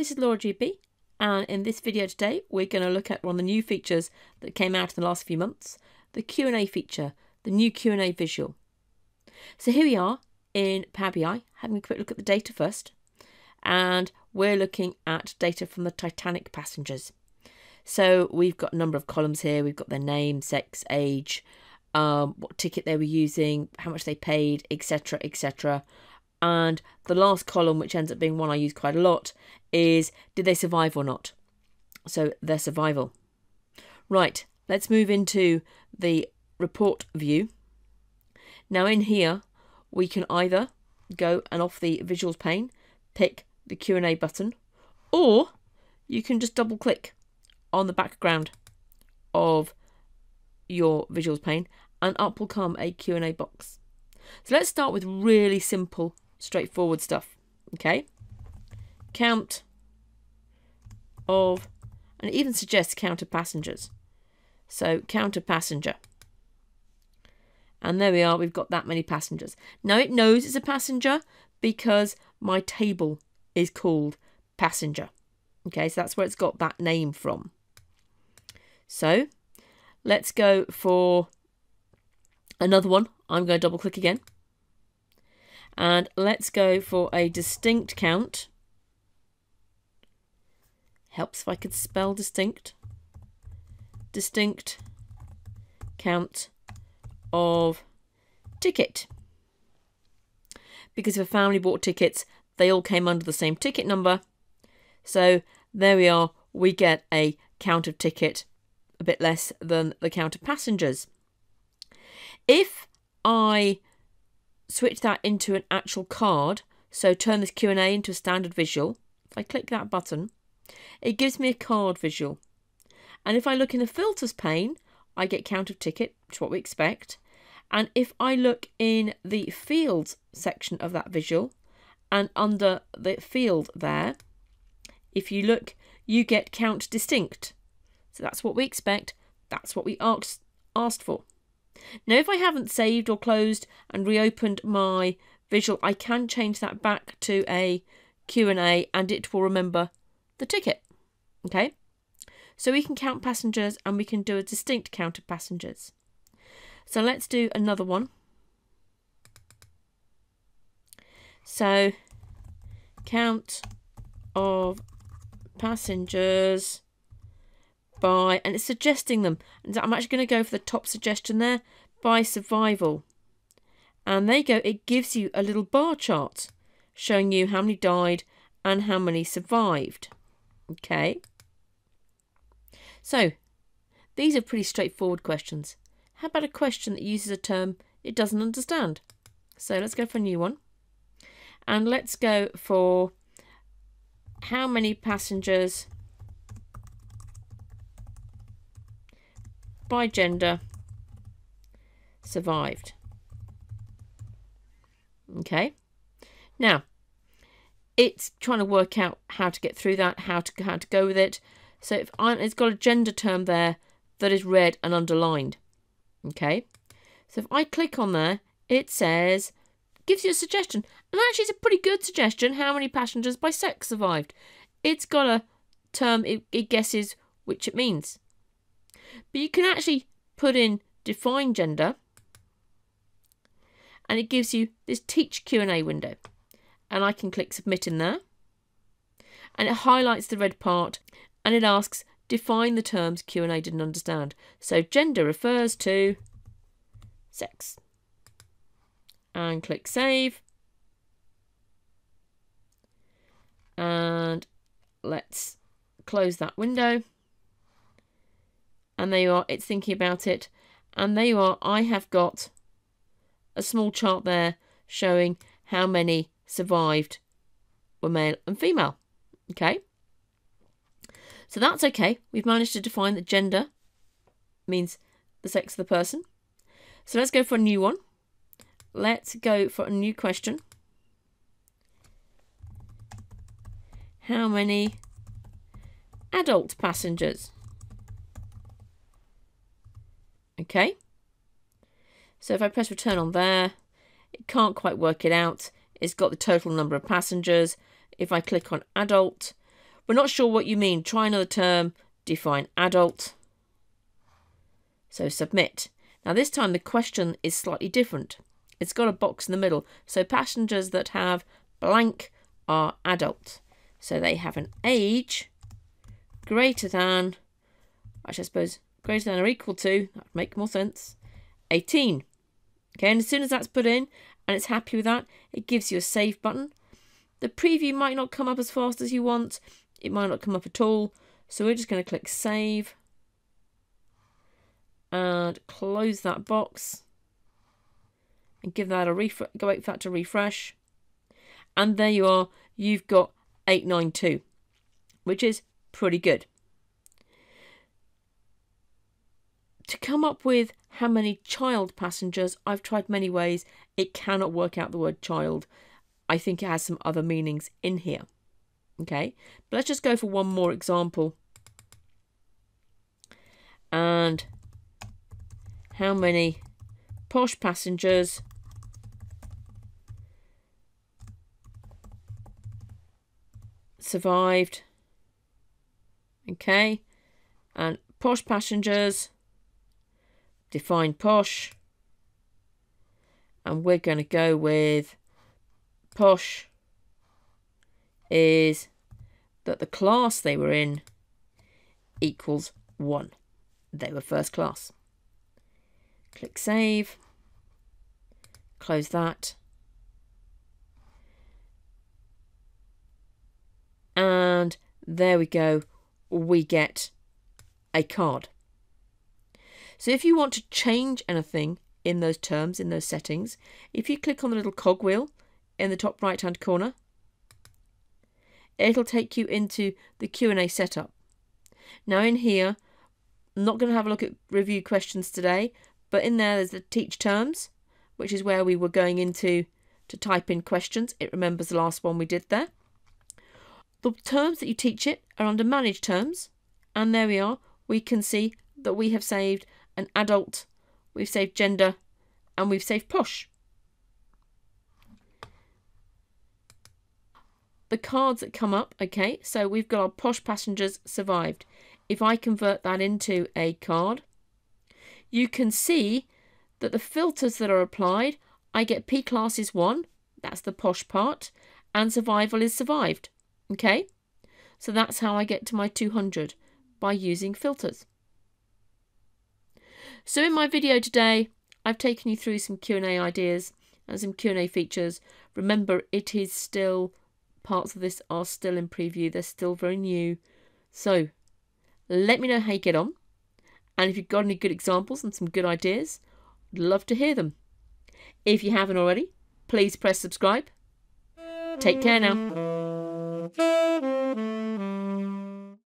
this is Laura GB and in this video today we're going to look at one of the new features that came out in the last few months, the Q&A feature, the new Q&A visual. So here we are in Power BI, having a quick look at the data first and we're looking at data from the Titanic passengers. So we've got a number of columns here, we've got their name, sex, age, um, what ticket they were using, how much they paid, etc., etc. And the last column, which ends up being one I use quite a lot, is did they survive or not? So their survival. Right, let's move into the report view. Now in here, we can either go and off the visuals pane, pick the Q&A button, or you can just double click on the background of your visuals pane and up will come a Q&A box. So let's start with really simple, straightforward stuff. Okay, count of, and it even suggests count of passengers. So count of passenger. And there we are, we've got that many passengers. Now it knows it's a passenger because my table is called passenger. Okay, so that's where it's got that name from. So let's go for another one. I'm going to double click again. And let's go for a distinct count. Helps if I could spell distinct. Distinct count of ticket. Because if a family bought tickets, they all came under the same ticket number. So there we are, we get a count of ticket a bit less than the count of passengers. If I switch that into an actual card, so turn this Q&A into a standard visual, if I click that button, it gives me a card visual. And if I look in the filters pane, I get count of ticket, which is what we expect. And if I look in the fields section of that visual, and under the field there, if you look, you get count distinct. So that's what we expect. That's what we asked, asked for. Now, if I haven't saved or closed and reopened my visual, I can change that back to a Q&A and it will remember the ticket. Okay, so we can count passengers and we can do a distinct count of passengers. So let's do another one. So count of passengers by, and it's suggesting them. And I'm actually going to go for the top suggestion there, by survival. And there you go, it gives you a little bar chart showing you how many died and how many survived. Okay. So, these are pretty straightforward questions. How about a question that uses a term it doesn't understand? So let's go for a new one. And let's go for how many passengers by gender survived. Okay. Now, it's trying to work out how to get through that, how to how to go with it. So if I, it's got a gender term there that is red and underlined. Okay. So if I click on there, it says gives you a suggestion. And actually it's a pretty good suggestion how many passengers by sex survived. It's got a term it, it guesses which it means. But you can actually put in define gender and it gives you this teach Q&A window. And I can click submit in there. And it highlights the red part and it asks define the terms Q&A didn't understand. So gender refers to sex. And click save. And let's close that window and there you are, it's thinking about it. And there you are, I have got a small chart there showing how many survived were male and female. Okay. So that's okay. We've managed to define that gender means the sex of the person. So let's go for a new one. Let's go for a new question. How many adult passengers Okay. So if I press return on there, it can't quite work it out. It's got the total number of passengers. If I click on adult, We're not sure what you mean. Try another term. Define adult. So submit. Now this time the question is slightly different. It's got a box in the middle. So passengers that have blank are adult. So they have an age greater than, I suppose, greater than or equal to, that would make more sense, 18. Okay, and as soon as that's put in and it's happy with that, it gives you a save button. The preview might not come up as fast as you want. It might not come up at all. So we're just going to click save and close that box and give that a refresh, go wait for that to refresh. And there you are, you've got 892, which is pretty good. To come up with how many child passengers, I've tried many ways. It cannot work out the word child. I think it has some other meanings in here. Okay, but let's just go for one more example. And how many posh passengers survived. Okay, and posh passengers define posh, and we're going to go with posh is that the class they were in equals 1. They were first class. Click Save. Close that. And there we go. We get a card. So if you want to change anything in those terms, in those settings, if you click on the little cogwheel in the top right hand corner, it'll take you into the Q&A setup. Now in here, I'm not going to have a look at review questions today, but in there there's the teach terms, which is where we were going into to type in questions. It remembers the last one we did there. The terms that you teach it are under manage terms, and there we are. We can see that we have saved an adult, we've saved gender, and we've saved posh. the cards that come up, okay, so we've got our posh passengers survived. If I convert that into a card, you can see that the filters that are applied, I get P class is 1, that's the posh part, and survival is survived, okay? So that's how I get to my 200, by using filters. So in my video today, I've taken you through some Q&A ideas and some Q&A features. Remember, it is still parts of this are still in preview, they're still very new. So let me know how you get on. And if you've got any good examples and some good ideas, I'd love to hear them. If you haven't already, please press subscribe. Take care now.